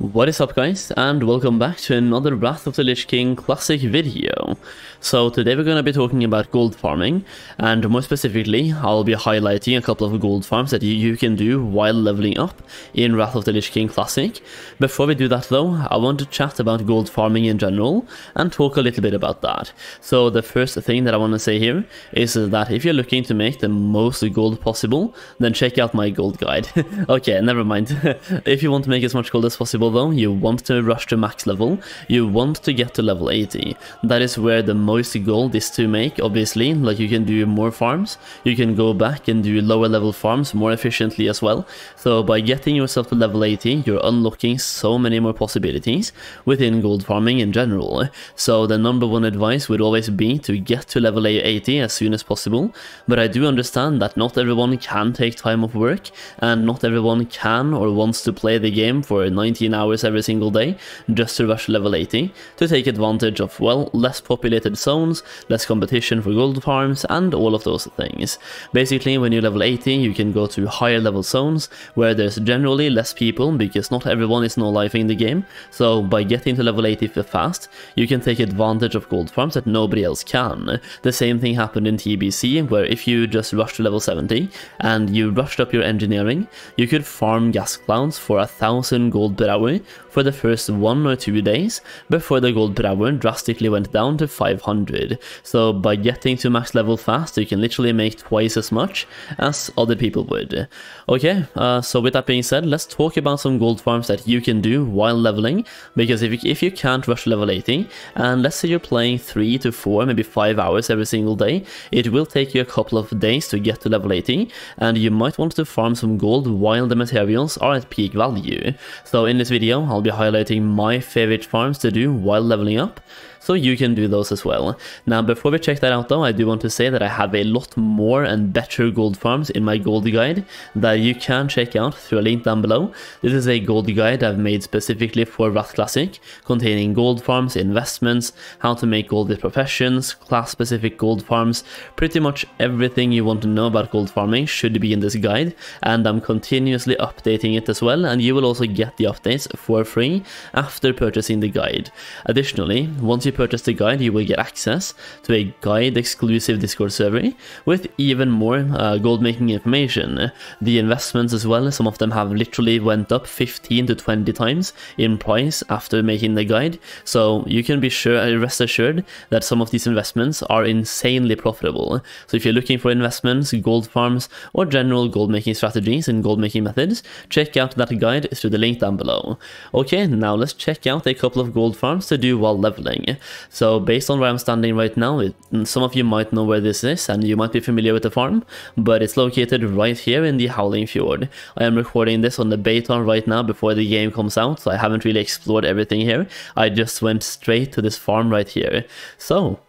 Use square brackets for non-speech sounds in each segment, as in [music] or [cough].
What is up guys and welcome back to another Wrath of the Lich King classic video. So today we're going to be talking about gold farming and more specifically I'll be highlighting a couple of gold farms that you, can do while leveling up in Wrath of the Lich King classic. Before we do that though I want to chat about gold farming in general and talk a little bit about that. So the first thing that I want to say here is that if you're looking to make the most gold possible then check out my gold guide. [laughs] okay never mind. [laughs] if you want to make as much gold as possible though, you want to rush to max level, you want to get to level 80. That is where the most gold is to make, obviously, like you can do more farms, you can go back and do lower level farms more efficiently as well. So by getting yourself to level 80, you're unlocking so many more possibilities within gold farming in general. So the number one advice would always be to get to level 80 as soon as possible, but I do understand that not everyone can take time off work, and not everyone can or wants to play the game for 19 hours hours every single day just to rush level 80 to take advantage of, well, less populated zones, less competition for gold farms, and all of those things. Basically, when you level 80, you can go to higher level zones where there's generally less people because not everyone is no life in the game, so by getting to level 80 fast, you can take advantage of gold farms that nobody else can. The same thing happened in TBC, where if you just rushed to level 70 and you rushed up your engineering, you could farm gas clouds for a thousand gold per hour for the first one or two days before the gold per hour drastically went down to 500. So by getting to max level fast, you can literally make twice as much as other people would. Okay, uh, so with that being said, let's talk about some gold farms that you can do while leveling, because if you, if you can't rush level 80, and let's say you're playing 3 to 4, maybe 5 hours every single day, it will take you a couple of days to get to level 80, and you might want to farm some gold while the materials are at peak value. So in this video, I'll be highlighting my favorite farms to do while leveling up, so you can do those as well. Now, before we check that out though, I do want to say that I have a lot more and better gold farms in my gold guide that you can check out through a link down below. This is a gold guide I've made specifically for Wrath Classic, containing gold farms, investments, how to make gold professions, class-specific gold farms, pretty much everything you want to know about gold farming should be in this guide, and I'm continuously updating it as well, and you will also get the updates for free after purchasing the guide. Additionally, once you you purchase the guide, you will get access to a guide exclusive Discord server with even more uh, gold making information. The investments as well, some of them have literally went up 15 to 20 times in price after making the guide. So you can be sure, uh, rest assured that some of these investments are insanely profitable. So if you're looking for investments, gold farms, or general gold making strategies and gold making methods, check out that guide through the link down below. Okay, now let's check out a couple of gold farms to do while leveling. So based on where I'm standing right now, it, some of you might know where this is and you might be familiar with the farm, but it's located right here in the Howling Fjord. I am recording this on the beta right now before the game comes out, so I haven't really explored everything here. I just went straight to this farm right here. So,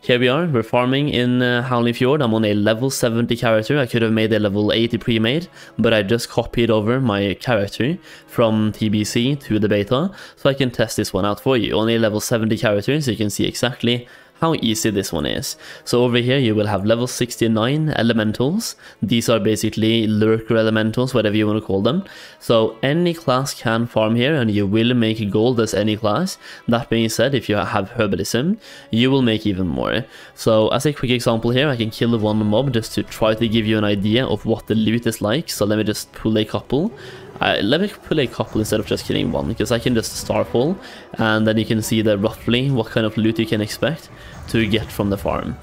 here we are, we're farming in uh, Howling Fjord. I'm on a level 70 character. I could have made a level 80 pre-made, but I just copied over my character from TBC to the beta, so I can test this one out for you. Only a level 70 character, so you can see exactly how easy this one is. So over here you will have level 69 elementals. These are basically lurker elementals, whatever you want to call them. So any class can farm here and you will make gold as any class. That being said, if you have herbalism, you will make even more. So as a quick example here, I can kill one mob just to try to give you an idea of what the loot is like. So let me just pull a couple. Uh, let me pull a couple instead of just killing one, because I can just starfall, and then you can see the roughly what kind of loot you can expect to get from the farm.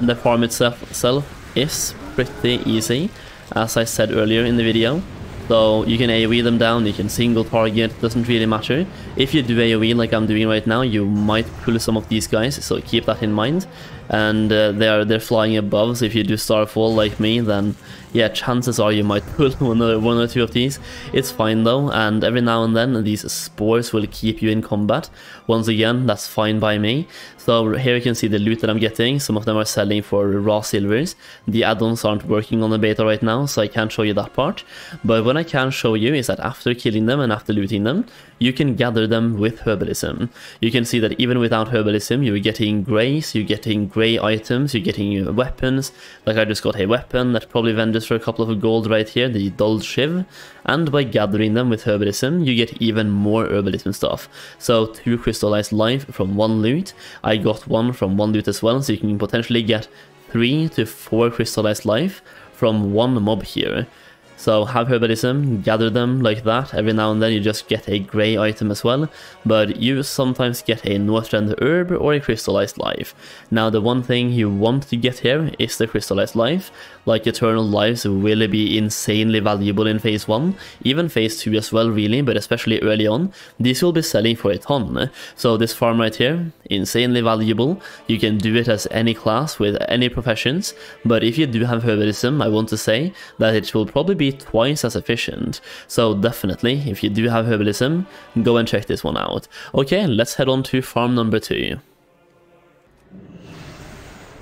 The farm itself, itself is pretty easy, as I said earlier in the video. So you can AoE them down, you can single target, doesn't really matter. If you do AoE like I'm doing right now, you might pull some of these guys, so keep that in mind and uh, they're they're flying above. So if you do Starfall like me, then yeah, chances are you might [laughs] pull one or, one or two of these. It's fine though, and every now and then these spores will keep you in combat. Once again, that's fine by me. So here you can see the loot that I'm getting. Some of them are selling for raw silvers. The add-ons aren't working on the beta right now, so I can't show you that part. But what I can show you is that after killing them and after looting them, you can gather them with herbalism. You can see that even without herbalism, you're getting grace, you're getting gray items, you're getting weapons, like I just got a weapon that probably vendors for a couple of gold right here, the Dull Shiv, and by gathering them with Herbalism, you get even more Herbalism stuff. So two Crystallized Life from one loot, I got one from one loot as well, so you can potentially get 3 to 4 Crystallized Life from one mob here. So have herbalism, gather them like that, every now and then you just get a grey item as well, but you sometimes get a Northrend herb or a crystallized life. Now the one thing you want to get here is the crystallized life, like eternal lives will be insanely valuable in phase 1, even phase 2 as well really, but especially early on, these will be selling for a ton. So this farm right here, insanely valuable, you can do it as any class with any professions, but if you do have herbalism, I want to say that it will probably be twice as efficient. So definitely, if you do have herbalism, go and check this one out. Okay, let's head on to farm number 2.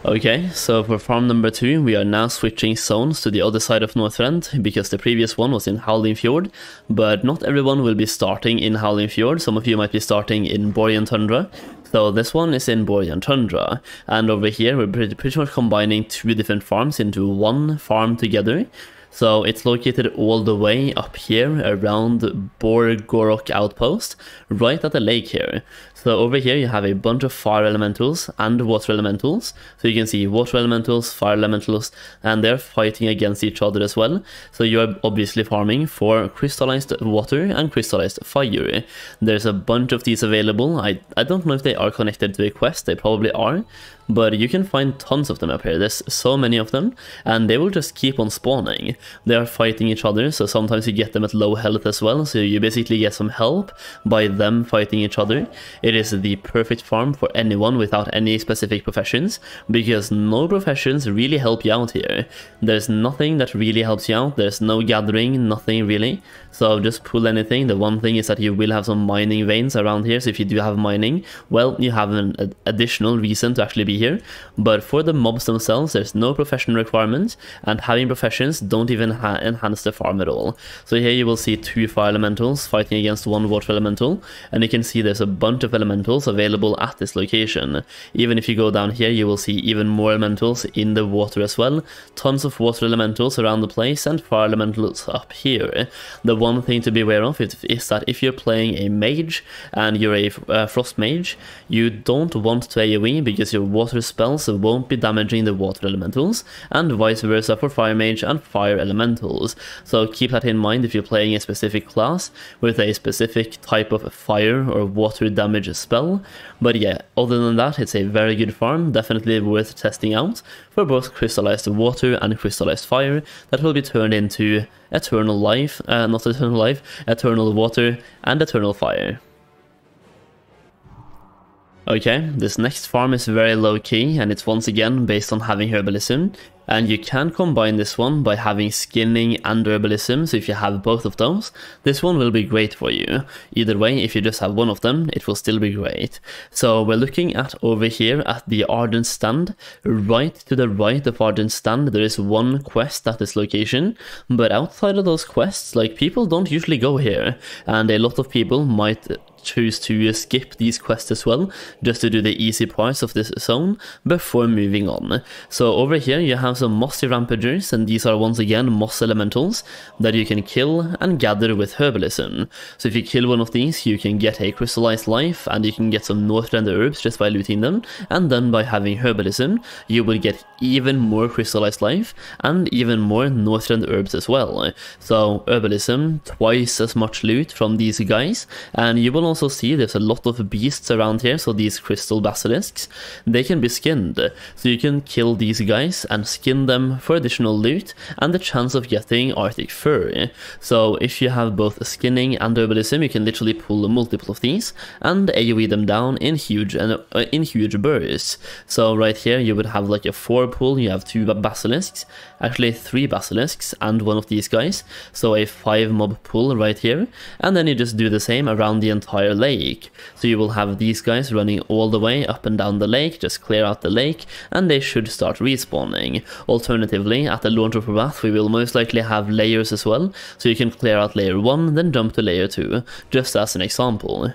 Okay, so for farm number 2, we are now switching zones to the other side of Northrend, because the previous one was in Howling Fjord, but not everyone will be starting in Howling Fjord, some of you might be starting in Borean Tundra, so this one is in Borean Tundra, and over here we're pretty, pretty much combining two different farms into one farm together, so it's located all the way up here around Borgorok Outpost, right at the lake here. So over here you have a bunch of fire elementals and water elementals. So you can see water elementals, fire elementals, and they're fighting against each other as well. So you are obviously farming for crystallized water and crystallized fire. There's a bunch of these available. I, I don't know if they are connected to a quest, they probably are but you can find tons of them up here. There's so many of them, and they will just keep on spawning. They are fighting each other, so sometimes you get them at low health as well, so you basically get some help by them fighting each other. It is the perfect farm for anyone without any specific professions, because no professions really help you out here. There's nothing that really helps you out, there's no gathering, nothing really. So just pull anything. The one thing is that you will have some mining veins around here, so if you do have mining, well, you have an additional reason to actually be here. But for the mobs themselves, there's no profession requirement, and having professions don't even enhance the farm at all. So here you will see two fire elementals fighting against one water elemental, and you can see there's a bunch of elementals available at this location. Even if you go down here, you will see even more elementals in the water as well. Tons of water elementals around the place, and fire elementals up here. The one thing to be aware of is, that if you're playing a mage and you're a uh, frost mage, you don't want to AoE because your water spells won't be damaging the water elementals, and vice versa for fire mage and fire elementals. So keep that in mind if you're playing a specific class with a specific type of fire or water damage spell. But yeah, other than that, it's a very good farm, definitely worth testing out for both crystallized water and crystallized fire that will be turned into eternal life, uh, not eternal life, eternal water and eternal fire. Okay, this next farm is very low key and it's once again based on having herbalism and you can combine this one by having skinning and herbalism, so if you have both of those, this one will be great for you. Either way, if you just have one of them, it will still be great. So we're looking at over here at the Argent Stand. Right to the right of Argent Stand, there is one quest at this location, but outside of those quests, like people don't usually go here, and a lot of people might choose to skip these quests as well, just to do the easy parts of this zone before moving on. So over here you have some mossy rampagers, and these are once again moss elementals that you can kill and gather with herbalism. So if you kill one of these, you can get a crystallized life, and you can get some Northrend herbs just by looting them, and then by having herbalism, you will get even more crystallized life, and even more Northrend herbs as well. So herbalism, twice as much loot from these guys, and you will also see there's a lot of beasts around here, so these crystal basilisks, they can be skinned. So you can kill these guys and skin them for additional loot and the chance of getting arctic fur. So if you have both skinning and herbalism, you can literally pull multiple of these and AoE them down in huge and uh, in huge bursts. So right here you would have like a 4 pull, you have 2 basilisks, actually 3 basilisks and one of these guys, so a 5 mob pull right here, and then you just do the same around the entire entire lake. So you will have these guys running all the way up and down the lake, just clear out the lake, and they should start respawning. Alternatively, at the launch of Wrath, we will most likely have layers as well, so you can clear out layer 1, then jump to layer 2, just as an example.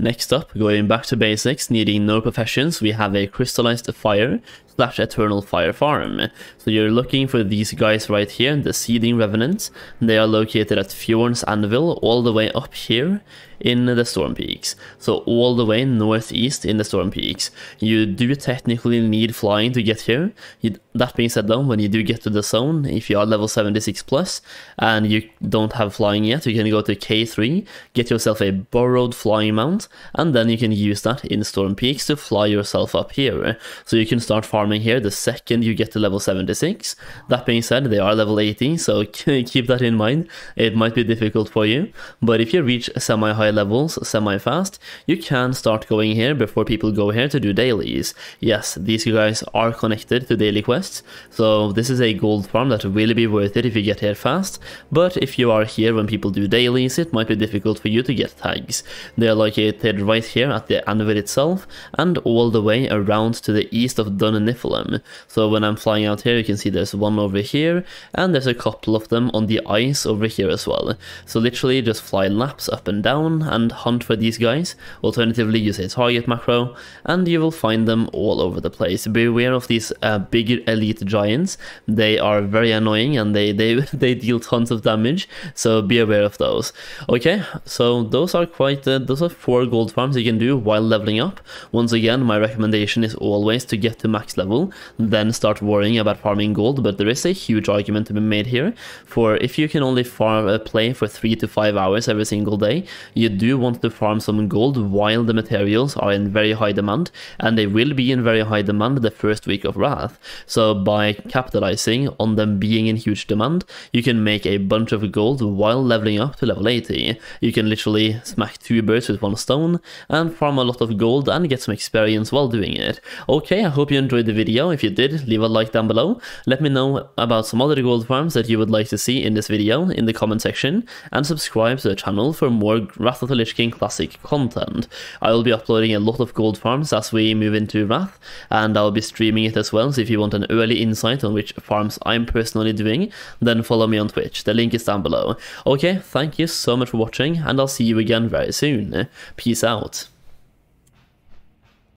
Next up, going back to basics, needing no professions, we have a crystallized fire slash eternal fire farm. So you're looking for these guys right here, the seething revenants. They are located at Fjorn's Anvil all the way up here in the Storm Peaks. So all the way northeast in the Storm Peaks. You do technically need flying to get here. You, that being said though, when you do get to the zone, if you are level 76 plus and you don't have flying yet, you can go to K3, get yourself a borrowed flying mount, and then you can use that in Storm Peaks to fly yourself up here. So you can start farming here the second you get to level 76. That being said, they are level 80, so [laughs] keep that in mind. It might be difficult for you, but if you reach semi-high levels semi-fast, you can start going here before people go here to do dailies. Yes, these guys are connected to daily quests, so this is a gold farm that will really be worth it if you get here fast, but if you are here when people do dailies, it might be difficult for you to get tags. They are located right here at the Anvil itself, and all the way around to the east of Dun Niffelem. So when I'm flying out here, you can see there's one over here, and there's a couple of them on the ice over here as well. So literally just fly laps up and down and hunt for these guys. Alternatively, use a target macro, and you will find them all over the place. Beware of these uh, big elite giants. They are very annoying and they, they, [laughs] they deal tons of damage, so be aware of those. Okay, so those are quite, uh, those are four gold farms you can do while leveling up. Once again, my recommendation is always to get to max level, then start worrying about farming gold, but there is a huge argument to be made here, for if you can only farm a uh, play for 3 to 5 hours every single day, you do want to farm some gold while the materials are in very high demand, and they will be in very high demand the first week of Wrath. So by capitalizing on them being in huge demand, you can make a bunch of gold while leveling up to level 80. You can literally smack two birds with one stone, and farm a lot of gold and get some experience while doing it. Okay, I hope you enjoyed the video. If you did, leave a like down below. Let me know about some other gold farms that you would like to see in this video in the comment section, and subscribe to the channel for more Wrath of the Lich King classic content. I will be uploading a lot of gold farms as we move into Wrath, and I'll be streaming it as well, so if you want an early insight on which farms I'm personally doing, then follow me on Twitch. The link is down below. Okay, thank you so much for watching, and I'll see you again very soon. Peace out.